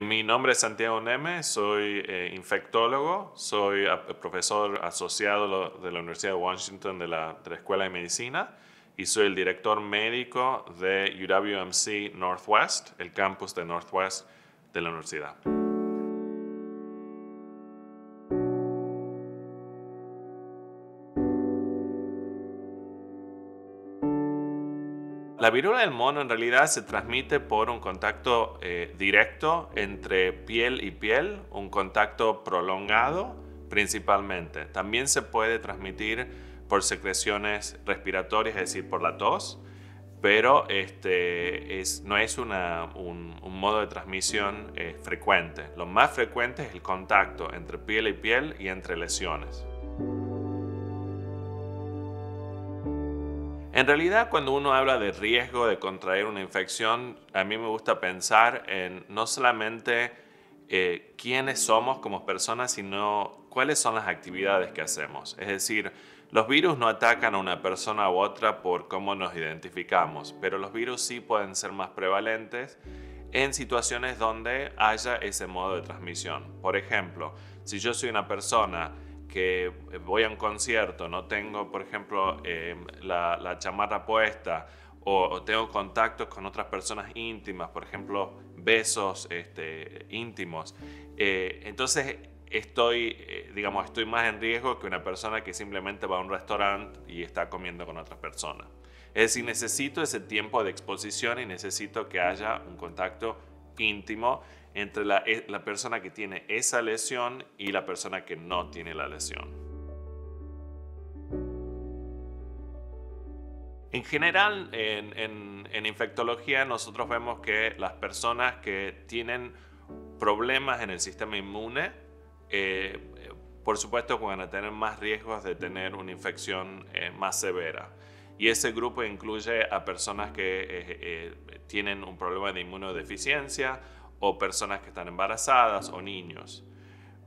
Mi nombre es Santiago Neme, soy eh, infectólogo, soy profesor asociado de la Universidad de Washington de la, de la, Escuela de Medicina y soy el director médico de UWMC Northwest, el campus de Northwest de la universidad. La viruela del mono en realidad se transmite por un contacto eh, directo entre piel y piel, un contacto prolongado principalmente. También se puede transmitir por secreciones respiratorias, es decir, por la tos, pero este, no es un, modo de transmisión eh, frecuente. Lo más frecuente es el contacto entre piel y piel y entre lesiones. En realidad, cuando uno habla de riesgo de contraer una infección, a mí me gusta pensar en no solamente eh, quiénes somos como personas, sino cuáles son las actividades que hacemos. Es decir, los virus no atacan a una persona u otra por cómo nos identificamos, pero los virus sí pueden ser más prevalentes en situaciones donde haya ese modo de transmisión. Por ejemplo, si yo soy una persona que voy a un concierto, no tengo, por ejemplo, eh, la, chamarra puesta o, tengo contactos con otras personas íntimas, por ejemplo, besos este, íntimos, eh, entonces estoy, eh, digamos, estoy más en riesgo que una persona que simplemente va a un restaurante y está comiendo con otras personas. Es decir, necesito ese tiempo de exposición y necesito que haya un contacto íntimo entre e, la, persona que tiene esa lesión y la persona que no tiene la lesión. En general, en, infectología nosotros vemos que las personas que tienen problemas en el sistema inmune, eh, por supuesto van a tener más riesgos de tener una infección eh, más severa. Y ese grupo incluye a personas que eh, tienen un problema de inmunodeficiencia o personas que están embarazadas o niños.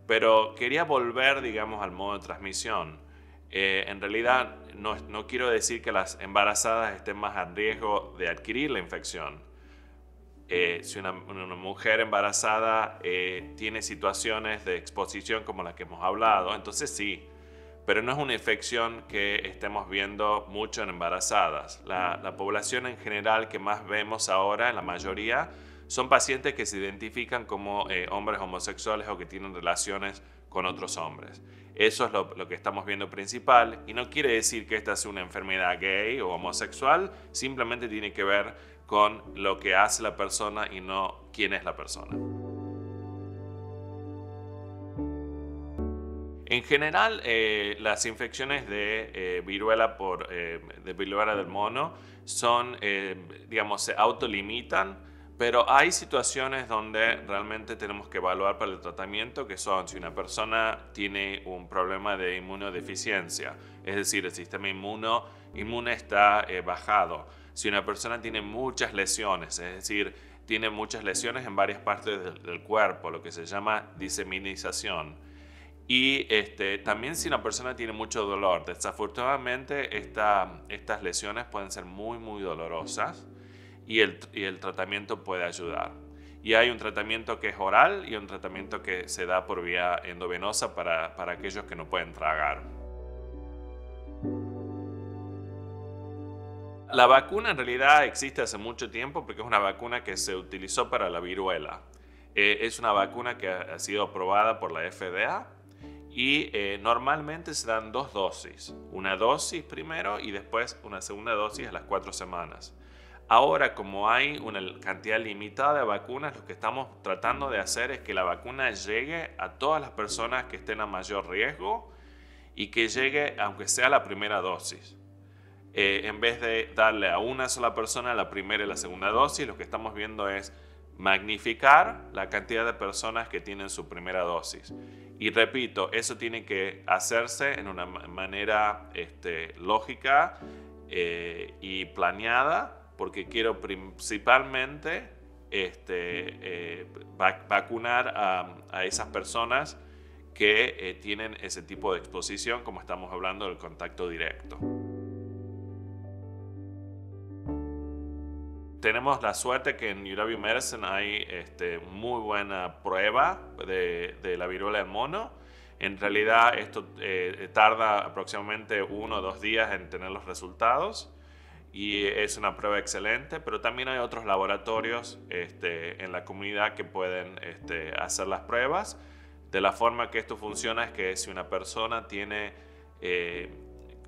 Pero quería volver, digamos, al modo de transmisión. Eh, en realidad, no, no, quiero decir que las embarazadas estén más a riesgo de adquirir la infección. Eh, si una, mujer embarazada eh, tiene situaciones de exposición como las que hemos hablado, entonces sí, pero no es una infección que estemos viendo mucho en embarazadas. La, la población en general que más vemos ahora, en la mayoría, son pacientes que se identifican como eh, hombres homosexuales o que tienen relaciones con otros hombres. Eso es lo, que estamos viendo principal y no quiere decir que esta sea una enfermedad gay o homosexual, simplemente tiene que ver con lo que hace la persona y no quién es la persona. En general, eh, las infecciones de eh, viruela por viruela del mono son, digamos, se autolimitan pero hay situaciones donde realmente tenemos que evaluar para el tratamiento, que son si una persona tiene un problema de inmunodeficiencia, es decir, el sistema inmuno, inmune está eh, bajado. Si una persona tiene muchas lesiones, es decir, tiene muchas lesiones en varias partes del, cuerpo, lo que se llama diseminización. Y este, también si una persona tiene mucho dolor, desafortunadamente estas lesiones pueden ser muy, muy dolorosas y el, tratamiento puede ayudar. Y hay un tratamiento que es oral y un tratamiento que se da por vía endovenosa para, para aquellos que no pueden tragar. La vacuna en realidad existe hace mucho tiempo porque es una vacuna que se utilizó para la viruela. Eh, es una vacuna que ha, sido aprobada por la FDA y eh, normalmente se dan dos dosis. Una dosis primero y después una segunda dosis a las cuatro semanas. Ahora, como hay una cantidad limitada de vacunas, lo que estamos tratando de hacer es que la vacuna llegue a todas las personas que estén a mayor riesgo y que llegue, aunque sea la primera dosis. Eh, en vez de darle a una sola persona la primera y la segunda dosis, lo que estamos viendo es magnificar la cantidad de personas que tienen su primera dosis. Y repito, eso tiene que hacerse en una manera este, lógica eh, y planeada porque quiero principalmente este, eh, vacunar a, esas personas que eh, tienen ese tipo de exposición, como estamos hablando del contacto directo. tenemos la suerte que en UW Medicine hay este, muy buena prueba de, de, la viruela del mono. En realidad esto eh, tarda aproximadamente uno o dos días en tener los resultados y es una prueba excelente, pero también hay otros laboratorios este, en la comunidad que pueden este, hacer las pruebas. De la forma que esto funciona es que si una persona tiene eh,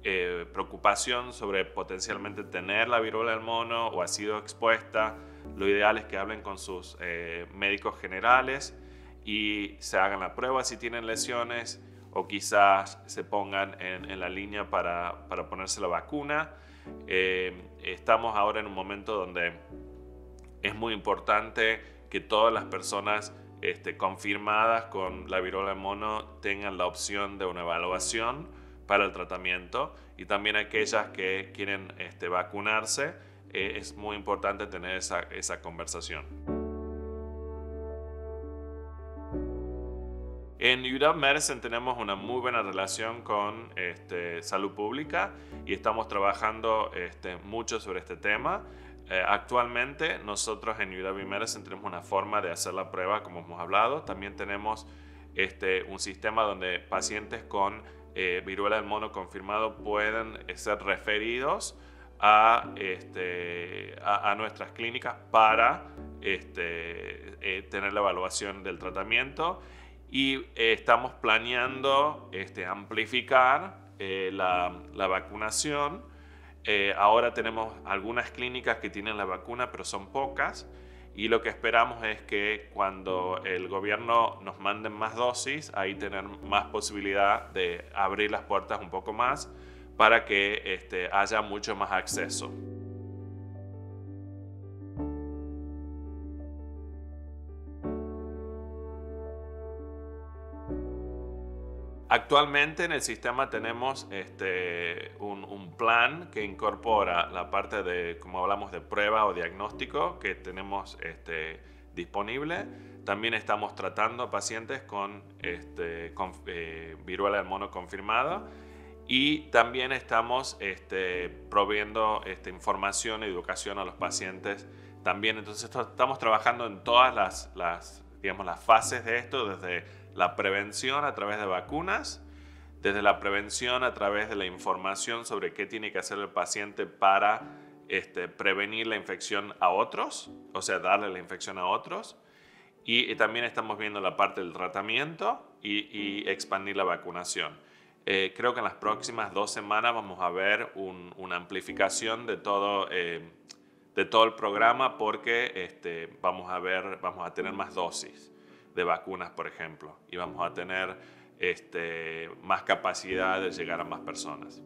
eh, preocupación sobre potencialmente tener la viruela del mono o ha sido expuesta, lo ideal es que hablen con sus eh, médicos generales y se hagan la prueba si tienen lesiones o quizás se pongan en, la línea para, para, ponerse la vacuna. Eh, estamos ahora en un momento donde es muy importante que todas las personas este, confirmadas con la viruela del mono tengan la opción de una evaluación para el tratamiento y también aquellas que quieren este, vacunarse, eh, es muy importante tener esa, esa conversación. En UW Medicine tenemos una muy buena relación con este, salud pública y estamos trabajando este, mucho sobre este tema. Eh, actualmente nosotros en UW Medicine tenemos una forma de hacer la prueba como hemos hablado. También tenemos este, un sistema donde pacientes con eh, viruela del mono confirmado pueden eh, ser referidos a, este, a, nuestras clínicas para este, eh, tener la evaluación del tratamiento y estamos planeando este, amplificar la, la, vacunación. ahora tenemos algunas clínicas que tienen la vacuna, pero son pocas y lo que esperamos es que cuando el gobierno nos mande más dosis, ahí tener más posibilidad de abrir las puertas un poco más para que este, haya mucho más acceso. Actualmente en el sistema tenemos este, un, plan que incorpora la parte de, como hablamos, de prueba o diagnóstico que tenemos este, disponible. También estamos tratando pacientes con, este, eh, viruela del mono confirmada y también estamos este, proveyendo este, información educación a los pacientes también. Entonces estamos trabajando en todas las, las, digamos, las fases de esto, desde la prevención a través de vacunas, desde la prevención a través de la información sobre qué tiene que hacer el paciente para este, prevenir la infección a otros, o sea, darle la infección a otros. Y, también estamos viendo la parte del tratamiento y, expandir la vacunación. Eh, creo que en las próximas dos semanas vamos a ver una amplificación de todo, eh, de todo el programa porque este, vamos, a ver, vamos a tener más dosis de vacunas, por ejemplo, y vamos a tener este, más capacidad de llegar a más personas.